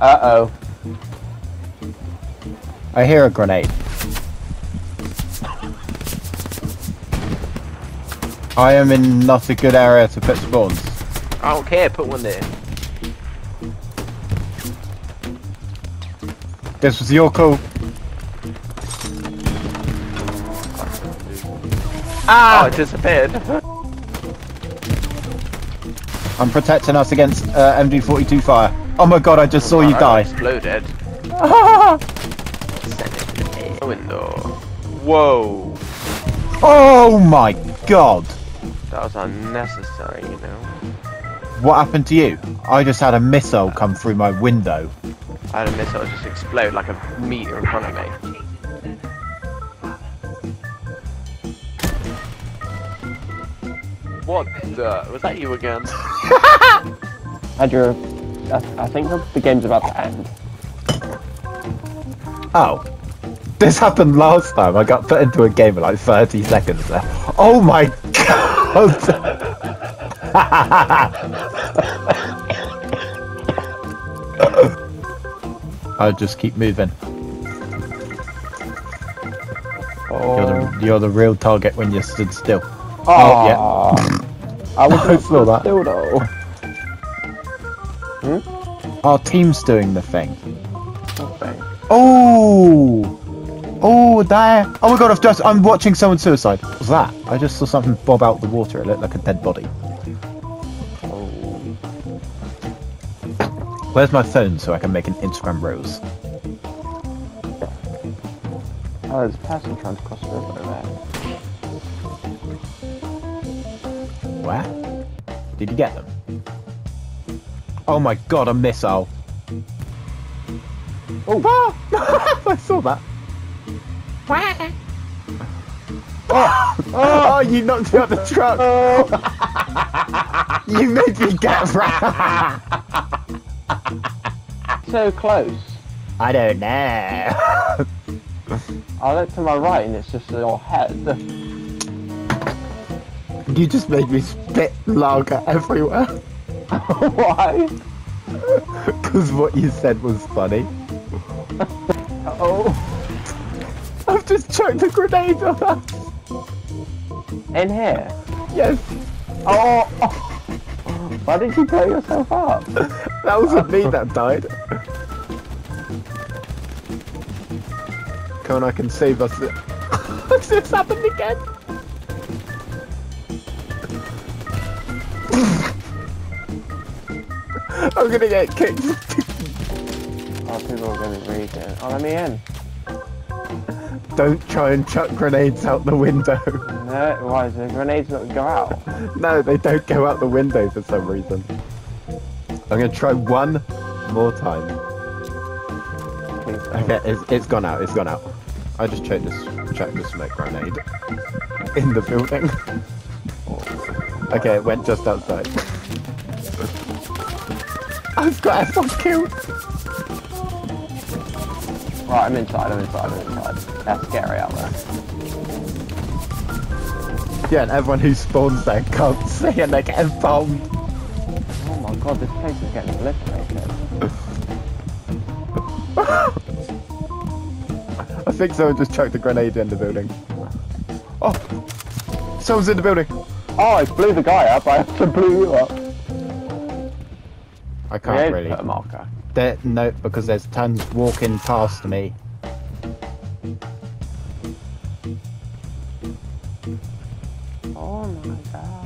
Uh-oh. I hear a grenade. I am in not a good area to put spawns. I don't care, put one there. This was your call. Oh, Ah! it disappeared. I'm protecting us against uh, MG42 fire. Oh my god, I just saw you I die. Exploded. Send it to the window. Whoa. Oh my god. That was unnecessary, you know. What happened to you? I just had a missile come through my window. I had a missile just explode like a meter in front of me. What the? Was that you again? Andrew, I, I think the, game's about to end. Oh. This happened last time. I got put into a game in like 30 seconds there. Oh my god! I'll just keep moving. Oh, You're the, oh. you're the real target when you stood still. oh yeah. I was I saw that. still though. Our team's doing the thing. Oh! Oh, there! Oh my god, I've just- I'm watching someone suicide. What's that? I just saw something bob out the water. It looked like a dead body. Oh. Where's my phone so I can make an Instagram rose? Oh, there's a person trying to cross the river over there. Where? Did you get them? Oh my god, a missile. Oh! I saw that. Oh. oh, oh, you knocked me out the truck! Oh. you made me get! So close. I don't know. I look to my right and it's just your head. you just made me spit lager everywhere. Why? Because what you said was funny. Oh. I've just chucked a grenade on us. In here. Yes, Oh. Why did you blow yourself up? that wasn't me that died. Come on, I can save us. this happened again. I'm gonna get kicked. Oh, people are to read it. Oh, let me in. Don't try and chuck grenades out the window. No, why is the grenades not go out? No, they don't go out the window for some reason. I'm gonna try one more time. Okay, it's, it's gone out. It's gone out. I just checked this. Checked the smoke grenade in the building. Oh, okay, it went just outside. I've got everyone killed. Right, I'm inside, I'm inside, I'm inside. That's scary out there. Yeah, and everyone who spawns there can't see and they get bombed. Oh my god, this place is getting obliterated. I think someone just chucked a grenade in the building. Oh, someone's in the building. Oh, I blew the guy up, I have to blew you up. I can't really. put a marker. There, no, because there's tons walking past me. Oh my god.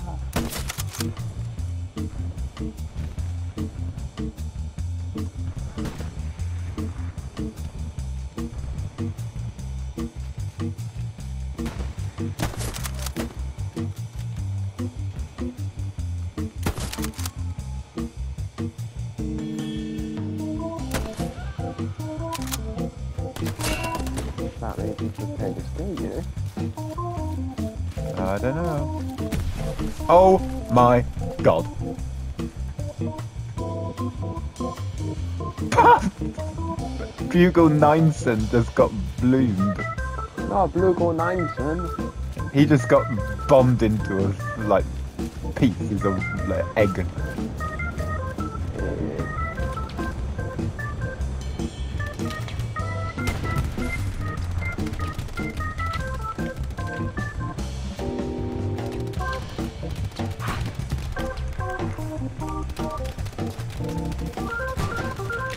That means you should play this game, you know? I don't know. Oh my god. Bugle Nineson just got bloomed. Ah, no, Blue Gold Nineson. He just got bombed into a like pieces of like egg.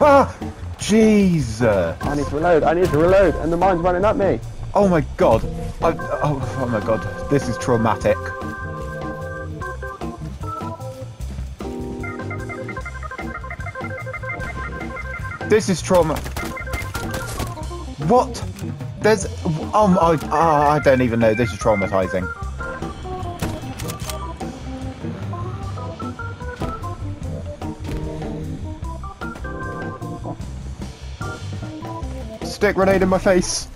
Ah! Jesus! I need to reload, I need to reload, and the mine's running at me! Oh my god! I, oh, oh my god, this is traumatic. This is trauma. What? There's I, ah, I don't even know. This is traumatizing. Stick grenade in my face.